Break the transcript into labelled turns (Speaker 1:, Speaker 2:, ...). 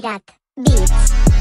Speaker 1: Kirak Beats.